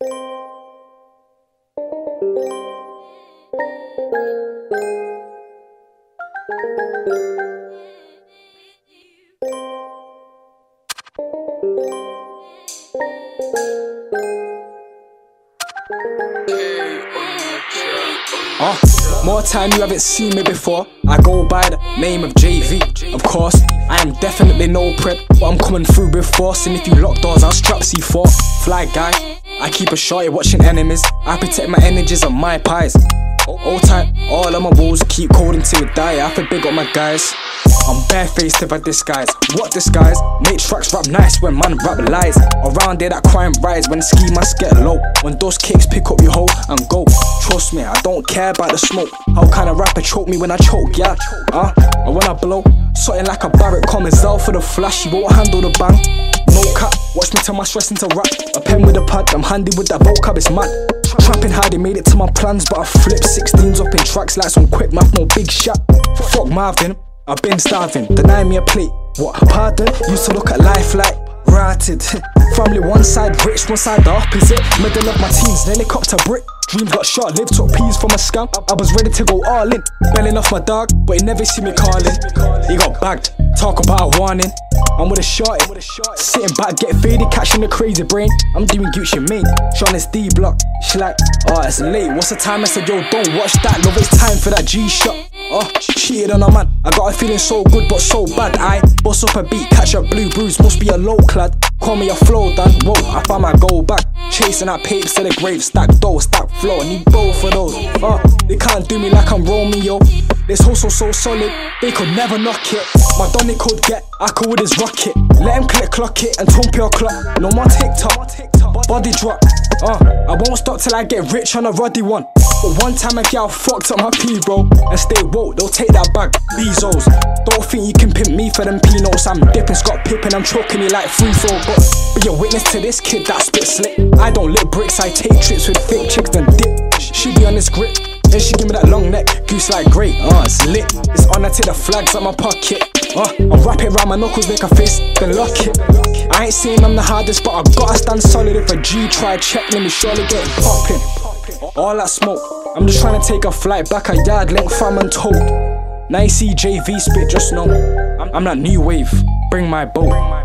Uh, more time you haven't seen me before. I go by the name of JV. Of course, I am definitely no prep, but I'm coming through with force. And if you lock doors, I'll strap C4. Fly guy, I keep a shorty watching enemies. I protect my energies and my pies. All time, all of my walls keep cold until you die. I feel big up my guys. I'm barefaced if I disguise. What disguise? Make tracks rap nice when man rap lies. Around there, that crime rise when ski masks get low. When those kicks pick up your hoe and go. Trust me, I don't care about the smoke. How kind of rapper choke me when I choke, yeah? Uh, and when I blow, something like a Barrett Cummins out for the flash, you won't handle the bang. No cap, watch me turn my stress into rap. A pen with a pad, I'm handy with that vocab, it's mad. Trapping hard, they made it to my plans, but I flip 16s up in tracks like some quick math, no big shot. Fuck Marvin, I've been starving, deny me a plate. What, pardon? Used to look at life like rotted. Family one side, rich one side, the opposite. Middle of my teens, helicopter brick. Dreams got shot, lived took peas from a scam. I was ready to go all in, belling off my dog, but he never see me calling. He got bagged, talk about warning. I'm with a shorty, sitting back, get faded, catching the crazy brain. I'm doing Gucci Mane, showing this D block. She like, oh, it's late. What's the time? I said, yo, don't watch that. Love, it's time for that G shot. Oh, she cheated on a man. I got a feeling so good, but so bad. I bust up a beat, catch a blue bruise. Must be a low clad. Call me a flow done. Whoa, I found my goal back. Chasing that papers to the grave. Stack dough, stack flow. Need both of those. Uh, they can't do me like I'm Romeo. This hustle so solid, they could never knock it. My Donny could get, I could with his rocket. Let him click, clock it, and tump your clock. No more TikTok, body drop. Uh, I won't stop till I get rich on a ruddy one. But one time a gal fucked up my P, bro. And stay woke, they'll take that back. Bezos. Don't think you can pimp me for them P notes. I'm dipping Scott Pippen, I'm choking you like free throw. But be a witness to this kid that spit slick. I don't lick bricks, I take trips with thick chicks, then dip. She be on this grip. Then she give me that long neck, goose like great, uh, it's lit. It's on, I take the flags out my pocket. Uh, I wrap it around my knuckles, make a face, then lock it. I ain't saying I'm the hardest, but I gotta stand solid. If a G try check, let me surely get popping. All that smoke, I'm just trying to take a flight back a yard link fam and you see JV spit, just know I'm that new wave. Bring my boat.